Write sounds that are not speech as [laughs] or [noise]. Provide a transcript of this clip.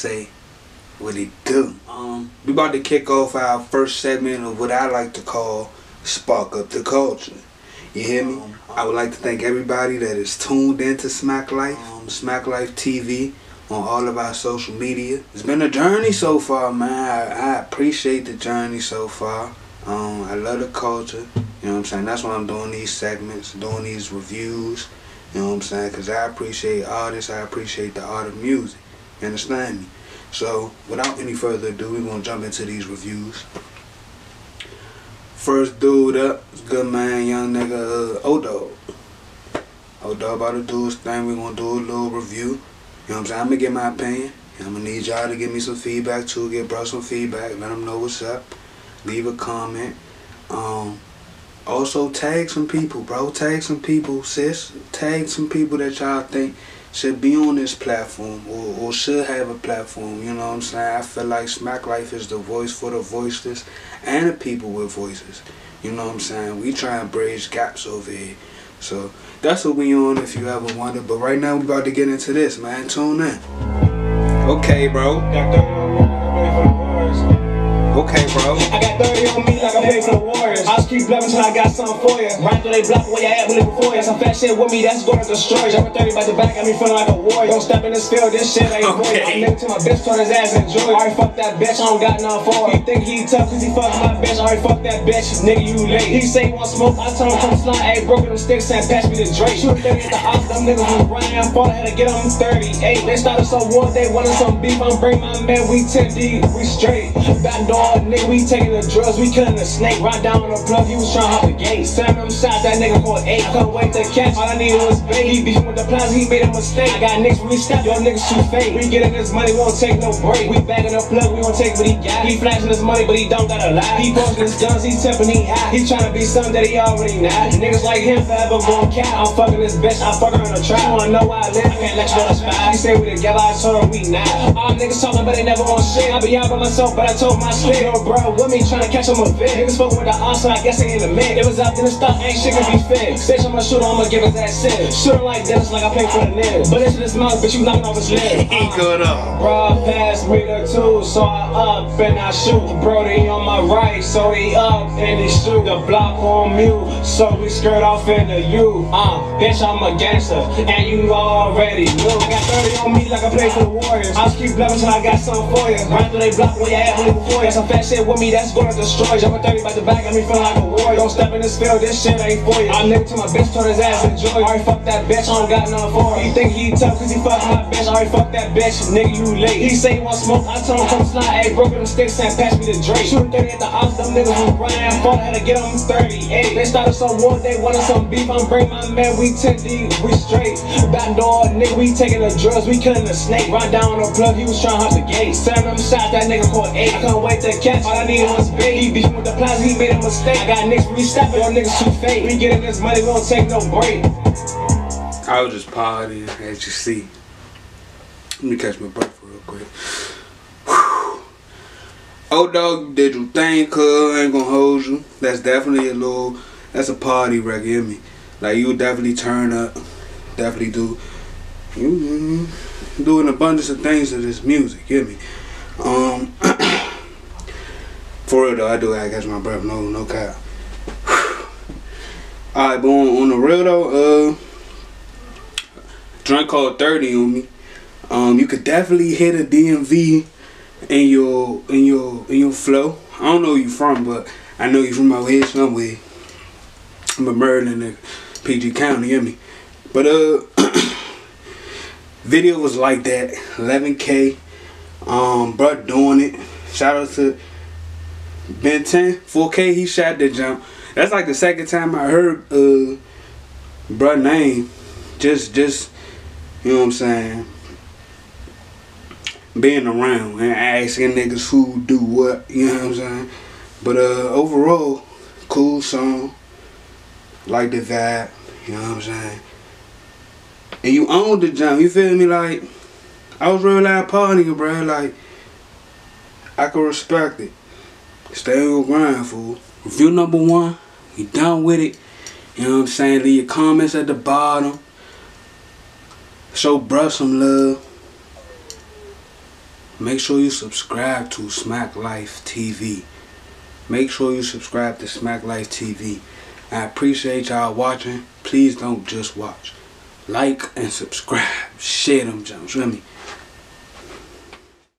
say what it do. Um, we about to kick off our first segment of what I like to call Spark Up the Culture. You hear me? Um, I would like to thank everybody that is tuned into Smack Life, um, Smack Life TV, on all of our social media. It's been a journey so far, man. I, I appreciate the journey so far. Um, I love the culture. You know what I'm saying? That's why I'm doing these segments, doing these reviews. You know what I'm saying? Because I appreciate artists. I appreciate the art of music. You understand me? So, without any further ado, we're going to jump into these reviews. First dude up good man, young nigga, uh, ODawg. ODawg about to do his thing. We're going to do a little review. You know what I'm saying? I'm going to get my opinion. I'm going to need y'all to give me some feedback too. Get bro some feedback. Let them know what's up. Leave a comment. Um, also tag some people, bro. Tag some people, sis. Tag some people that y'all think should be on this platform or, or should have a platform. You know what I'm saying? I feel like Smack Life is the voice for the voiceless and the people with voices. You know what I'm saying? We try and bridge gaps over here. So that's what we on if you ever wonder. But right now we about to get into this, man. Tune in. Okay, bro. Okay, bro. I got 30 on me like I paid for the Warriors. I just keep bluffing till I got something for you. Right through they block where you at, we live before you. Some fat shit with me, that's gonna destroy you. Jumping 30 by the back, got me feeling like a warrior. Don't step in this field, this shit ain't for you. I'm to my bitch, turn his ass and enjoy. Alright, fuck that bitch, I don't got nothing for He think he tough cause he fuck my bitch. Alright, fuck that bitch, nigga, you late. He say he want smoke, I tell him come slide. Ayy, broken them sticks and pass me the Drake. Shoot 30 at the house, them niggas was running. Fought, I had to get them 38. They started some war, they wanted some beef. I'm bring my man, we 10 deep, we straight. Back door, nigga, we taking the drugs, we killing the snake. Right down on the plug, he was trying to hop the gate. Seven them shots, that nigga called eight. Couldn't wait to catch, all I needed was bait. He beefing with the plaza, he made a mistake. I got niggas, we step, your niggas too fake. We getting this money, we won't take no break. We bagging the plug, we won't take what he got. He flashing his money, but he don't got a lie. He posting his guns, he tipping, he high. He trying to be something that he already not. Niggas like him forever going cat. I'm fucking this bitch, I fuck her in the trap. You wanna know why I live? I can't let you go to spy. He say we together, I told her we not. All niggas talking, but they never on shit. I be out by myself, but I told my shit. Yo, bro, with me trying to catch him a fit. Niggas fucking with the answer, I guess they in the mid. It was out in the stock, ain't shit can be fit. Bitch, I'ma shoot I'ma give his ass sit. Shooting like Dennis, like I play for the Nibs. But this mouth, bitch, you knocking off his [laughs] lid. He good up. Bro, passed me the two, so I up and I shoot. Brody on my right, so he up and he shoot. The block on mute, so we skirt off into you. Uh, bitch, I'm a gangster, and you already knew. I got 30 on me like I play for the Warriors. I just keep bluffing till I got something for you. Right through they block when you at, only before you. Some fat shit with me, that's gonna destroy you. Jumping 30 by the back, got me feeling like a warrior. Don't step in this field, this shit ain't for you. I nigga to my bitch, turn his ass enjoy. Alright, fuck that bitch, I don't got nothing for him. He think he tough cause he fuck my bitch. Alright, fuck that bitch, nigga, you late. He say he want smoke, I told him come slide. Ayy, broken them sticks and pass me the Drake. Shooting 30 at the house, them niggas was running. Fought, had to get them 38. They started some war, they wanted some beef. I'm bring my man, we 10 deep, we straight. Back door, nigga, we taking the drugs, we killing the snake. Right down on the plug, he was trying to hop the gate. Seven them shots, that nigga called eight. I couldn't wait to catch, all I needed was bait. He beefing with the plaza, he made a mistake. I got niggas, stepping, your niggas too fake. We getting this money, we don't take no break. I was just partying, as you see. Let me catch my breath real quick. Whew. ODawg, did you think, cuz. I ain't gonna hold you. That's definitely a little, that's a party record, hear me? Like, you definitely turn up. Definitely do. You, you do an abundance of things to this music, hear me? Um, for real though, I do gotta catch my breath. No, no cap. Alright, but on, the real though, uh, drunk called 30 on me. Um, you could definitely hit a DMV in your in your in your flow. I don't know where you from, but I know you from out here somewhere. I'm a Maryland nigga, PG County, you hear me? But uh, [clears throat] video was like that, 11k. Um, bro, doing it. Shout out to Ben 10, 4k. He shot that jump. That's like the second time I heard uh, bro name. Just just you know what I'm saying? Being around and asking niggas who do what, you know what I'm saying? But uh overall, cool song. Like the vibe, you know what I'm saying? And you own the jump, you feel me? Like, I was real loud partying, bro. Like, I could respect it. Stay on grind, fool. Review number one, we done with it. You know what I'm saying? Leave your comments at the bottom. Show bruh some love. Make sure you subscribe to Smack Life TV. Make sure you subscribe to Smack Life TV. I appreciate y'all watching. Please don't just watch. Like and subscribe. Share them jumps. Feel me?